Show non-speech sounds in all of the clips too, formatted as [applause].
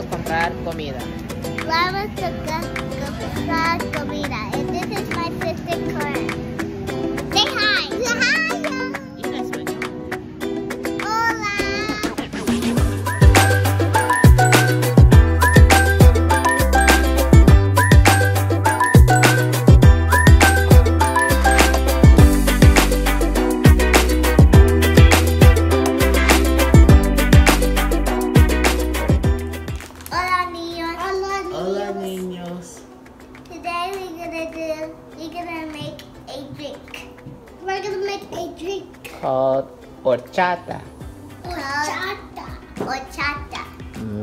a comprar comida. Vamos a comprar comida. Drink Called horchata. horchata. Horchata.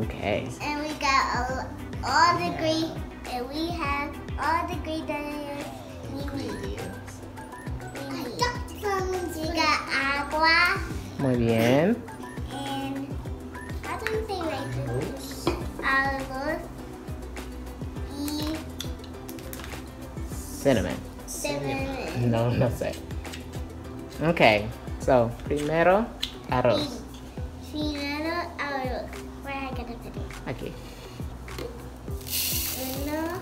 Okay. And we got all, all the green, and we have all the we need. We need. We got agua Muy bien. and how do you say raisins? Arroz y Cinnamon. cinnamon. No, no sé. Okay. So, primero, arroz. Primero arroz. Where I gonna put it? Aquí. Uno,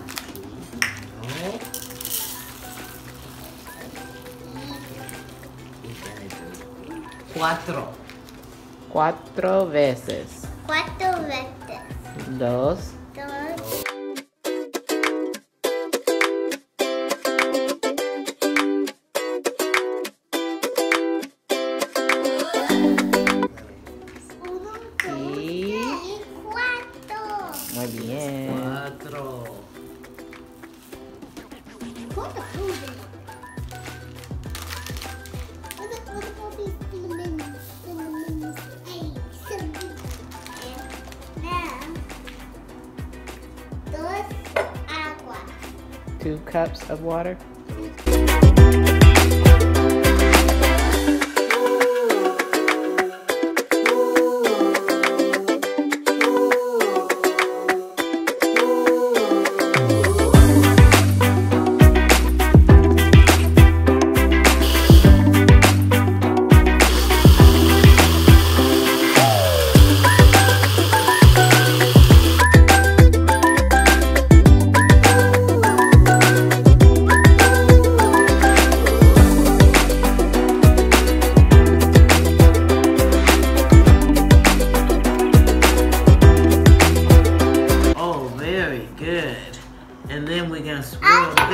Cuatro. Cuatro veces. cuatro veces. Dos. Cinnamon. And now, dos agua. Two cups of water.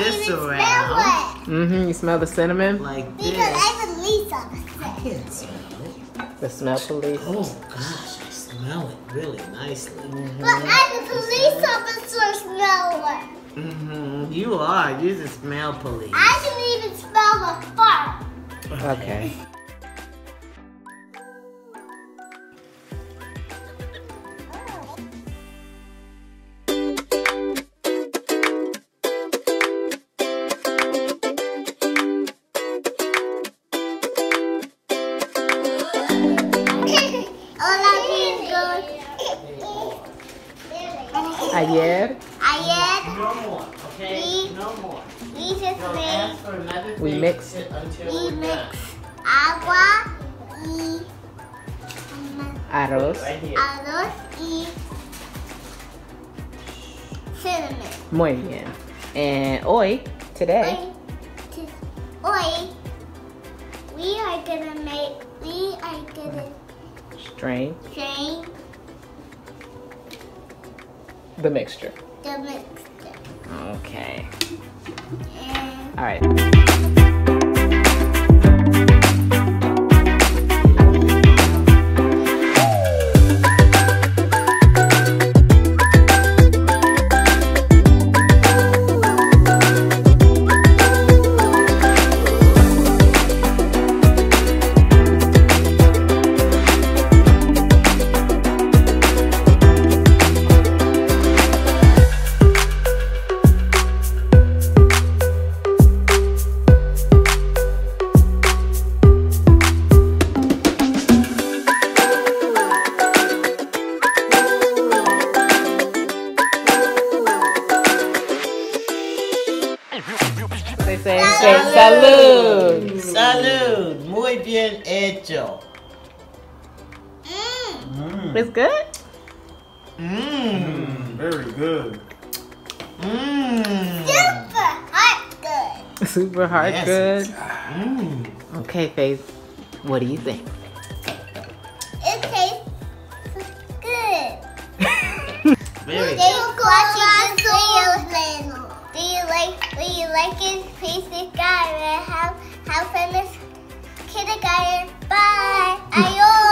This even around. Mm-hmm. You smell the cinnamon? like Because this. I believe something. I can't smell it. The smell police. Oh gosh, I smell it really nicely. But I'm a police officer smeller. hmm You are. You're the smell police. I can even smell the fart. Okay. Ayer Ayer No more, okay? We- No more. we just Don't made ask for another We thing mixed- we we're mix agua y arroz. Right arroz y cinnamon. Muy bien. And hoy, today, Hoy, hoy we are gonna make we are gonna strain strain the mixture. the mixture Okay. and All right. They say, say salud. Salud. Muy bien hecho. mm, Mm. It's good? Mmm. Very good. Mmm. Super hot good. Super hard Yes. good. Mmm. Okay, Faith. What do you think? It tastes good. Very They watching this video. Do you like? You like it? Please subscribe and have have fun this kindergarten. Bye. [laughs] Adios.